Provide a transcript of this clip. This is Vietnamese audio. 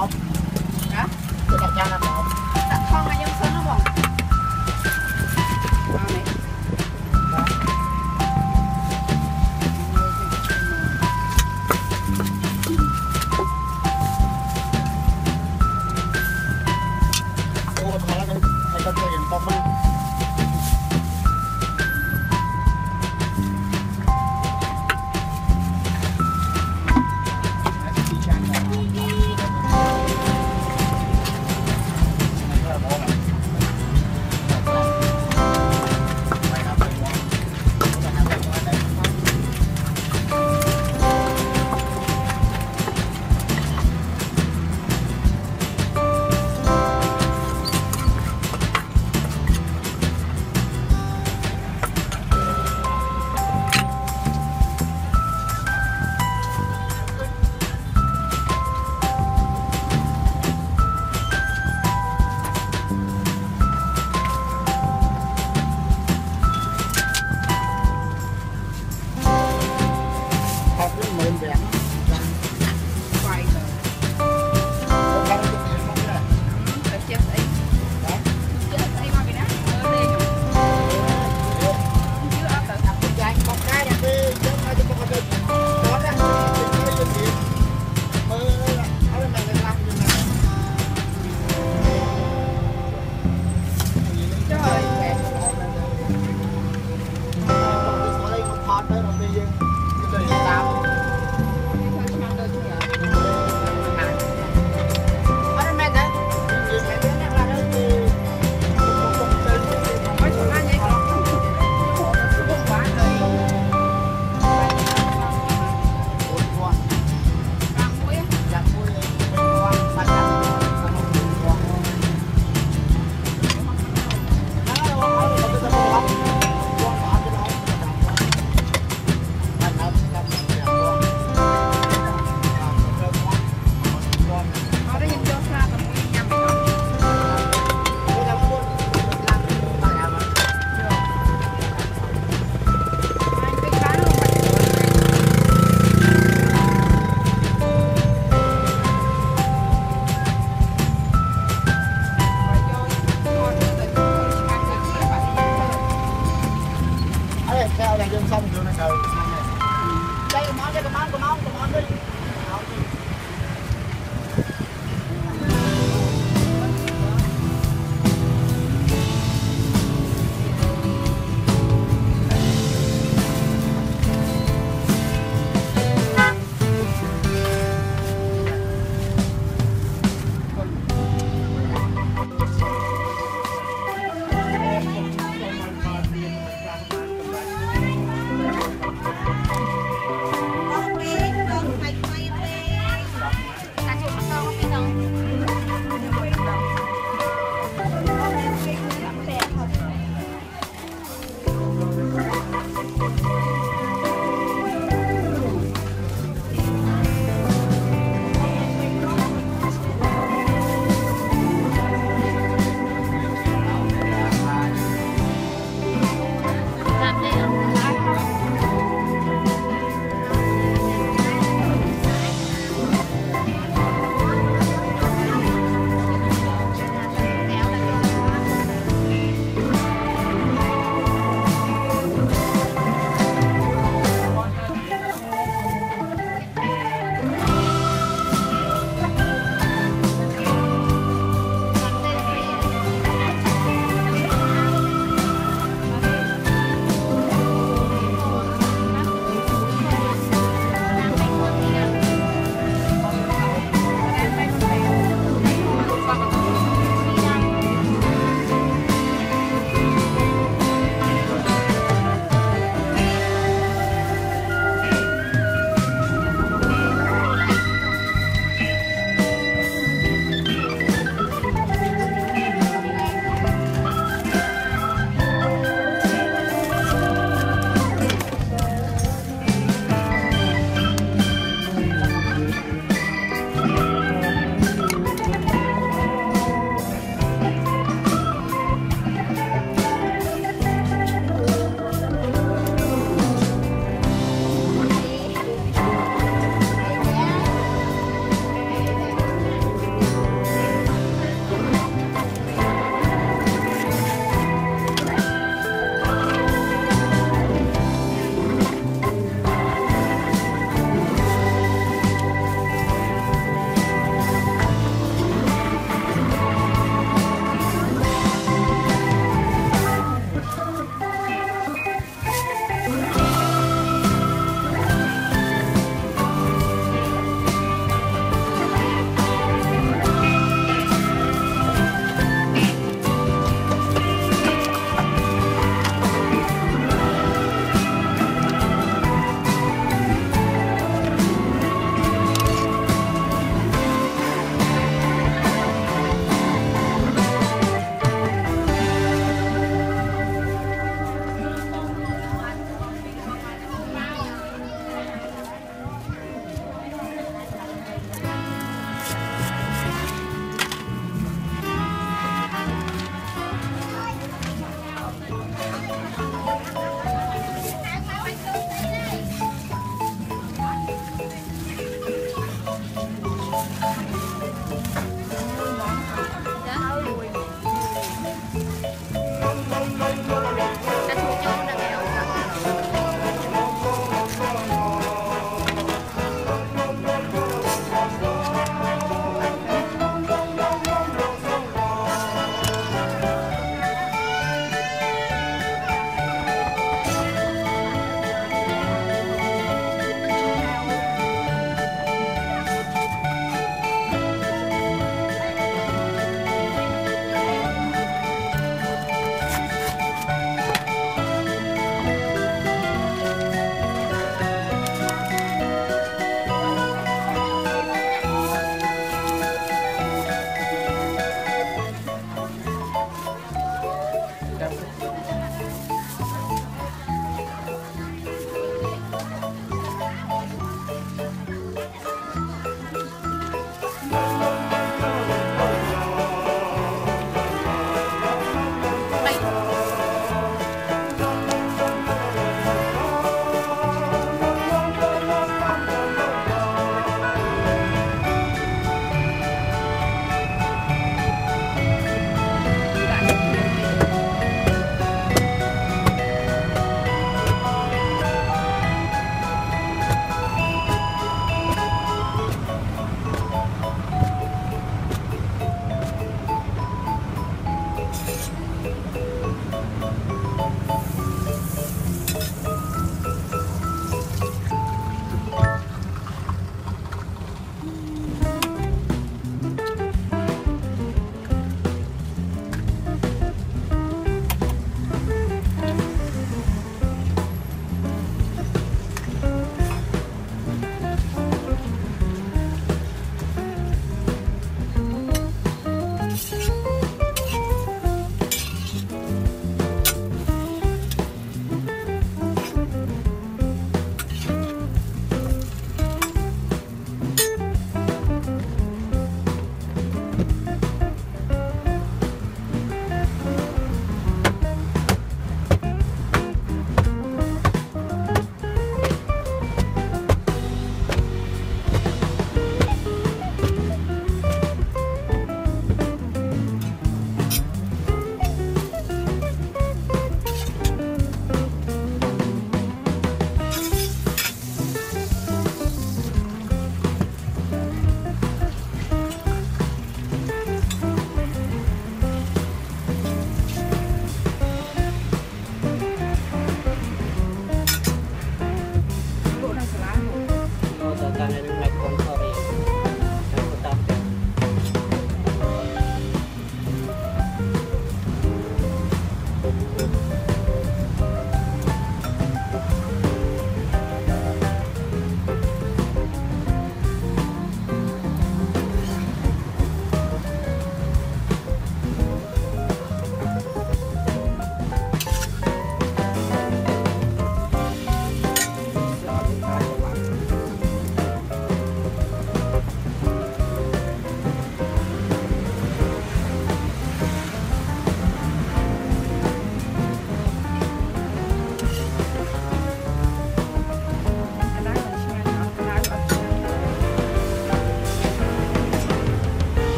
một đó thì là cho là một